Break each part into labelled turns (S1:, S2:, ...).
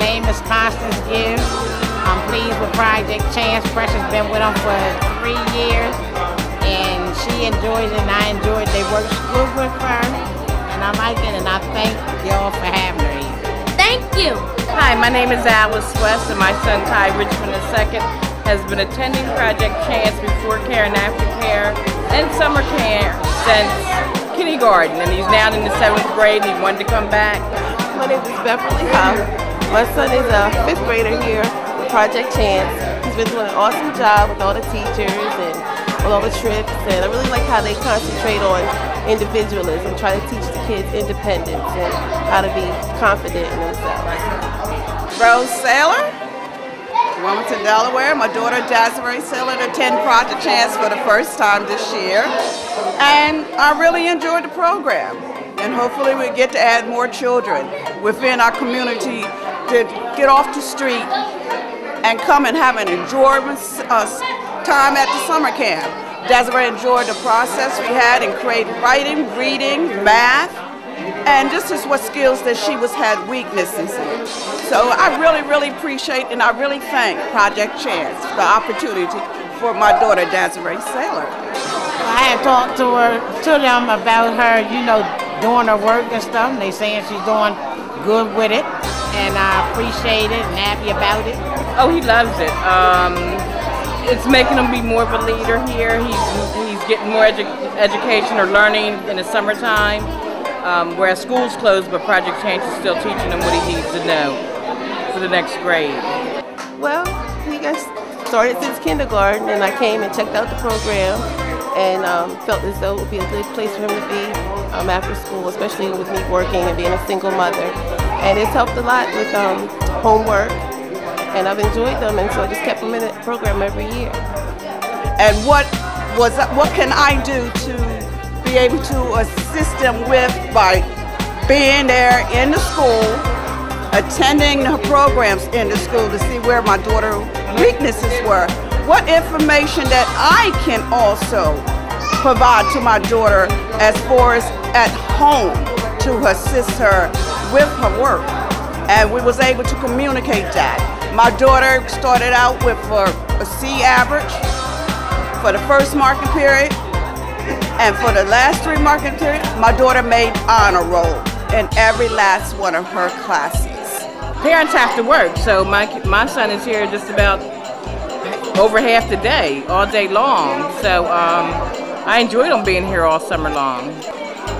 S1: name is Constance Gibbs. I'm pleased with Project Chance. Precious been with them for three years, and she enjoys it, and I enjoy it. They work good with her, and I like it, and I thank y'all for having her here.
S2: Thank you.
S3: Hi, my name is Alice West, and my son Ty Richmond II has been attending Project Chance before care and after care and summer care since kindergarten, and he's now in the seventh grade, and he wanted to come back.
S4: My name is Beverly Huff. My son is a fifth grader here with Project Chance. He's been doing an awesome job with all the teachers and with all the trips, and I really like how they concentrate on individualism, try to teach the kids independence and how to be confident in themselves.
S5: Rose Saylor, Wilmington, Delaware. My daughter Desiree Saylor attend Project Chance for the first time this year, and I really enjoyed the program and hopefully we get to add more children within our community to get off the street and come and have an enjoyable uh, time at the summer camp. Desiree enjoyed the process we had in creating writing, reading, math, and this is what skills that she was had weaknesses in. So I really, really appreciate and I really thank Project Chance for the opportunity for my daughter Desiree Saylor.
S1: I had talked to her, to them about her, you know, doing her work and stuff. And they saying she's doing good with it, and I appreciate it and happy about it.
S3: Oh, he loves it. Um, it's making him be more of a leader here. He's he's getting more edu education or learning in the summertime. Um, whereas school's closed, but Project Chance is still teaching him what he needs to know for the next grade.
S4: Well, we got started since kindergarten, and I came and checked out the program and um, felt as though it would be a good place for him to be um, after school, especially with me working and being a single mother. And it's helped a lot with um, homework, and I've enjoyed them, and so I just kept them in the program every year.
S5: And what was what can I do to be able to assist them with by being there in the school, attending the programs in the school to see where my daughter weaknesses were. What information that I can also provide to my daughter as far as at home to assist her with her work. And we was able to communicate that. My daughter started out with a, a C average for the first marking period. And for the last three marking periods, my daughter made honor roll in every last one of her classes.
S3: Parents have to work, so my, my son is here just about over half the day, all day long. So um, I enjoyed them being here all summer long.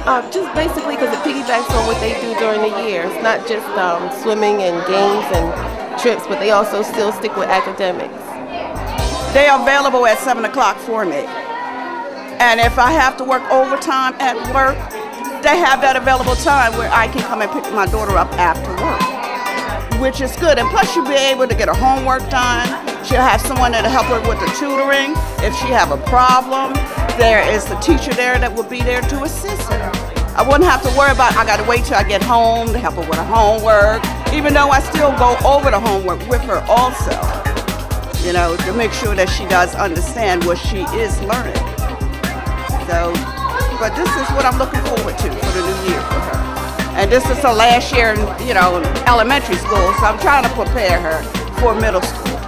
S4: Uh, just basically because it piggybacks on what they do during the year. It's not just um, swimming and games and trips, but they also still stick with academics.
S5: They are available at 7 o'clock for me. And if I have to work overtime at work, they have that available time where I can come and pick my daughter up after work, which is good. And plus you'll be able to get her homework done. She'll have someone that'll help her with the tutoring. If she have a problem, there is the teacher there that will be there to assist her. I wouldn't have to worry about I gotta wait till I get home to help her with her homework, even though I still go over the homework with her also, you know, to make sure that she does understand what she is learning. So, but this is what I'm looking forward to for the new year for her. And this is her last year in, you know, elementary school, so I'm trying to prepare her for middle school.